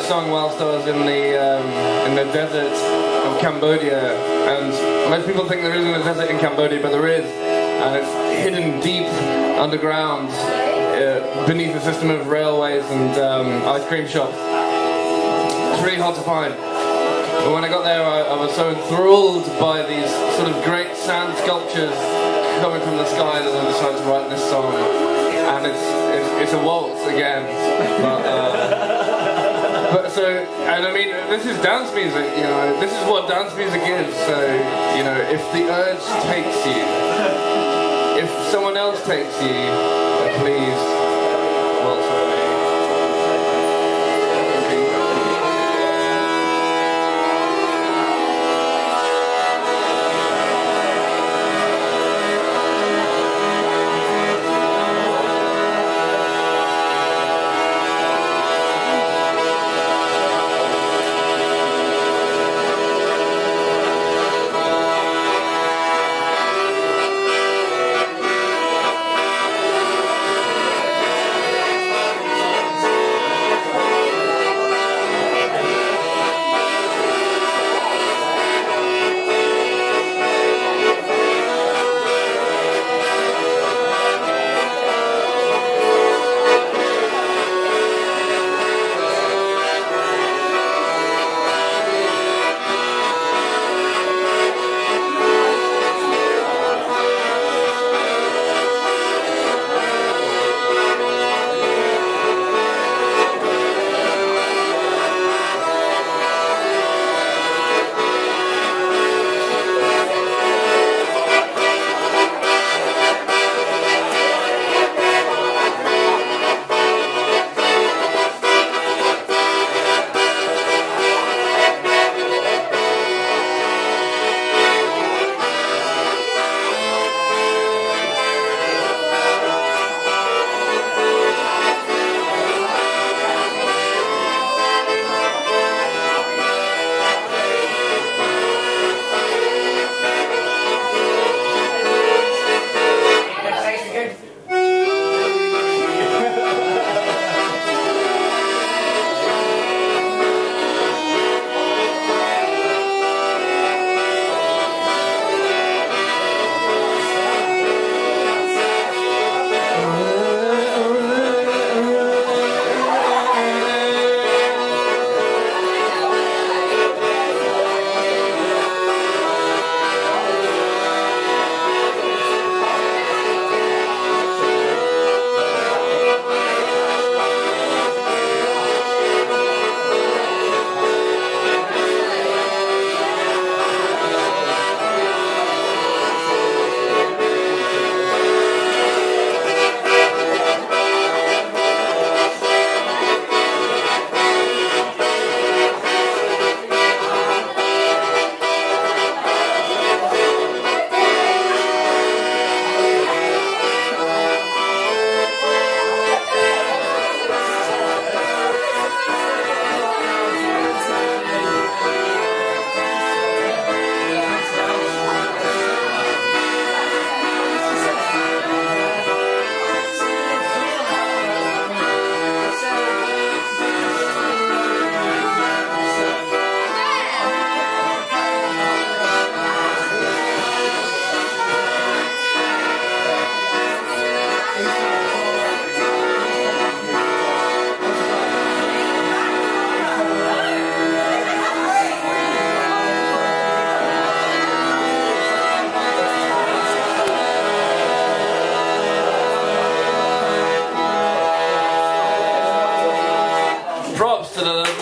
song whilst I was in the um, in the desert of Cambodia, and most people think there isn't a desert in Cambodia, but there is, and it's hidden deep underground uh, beneath a system of railways and um, ice cream shops. It's really hard to find. But when I got there, I, I was so enthralled by these sort of great sand sculptures coming from the sky that I decided to write this song. And it's it's, it's a waltz again. But, uh, so, and I mean, this is dance music, you know, this is what dance music is. So, you know, if the urge takes you, if someone else takes you, please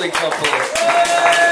The couple.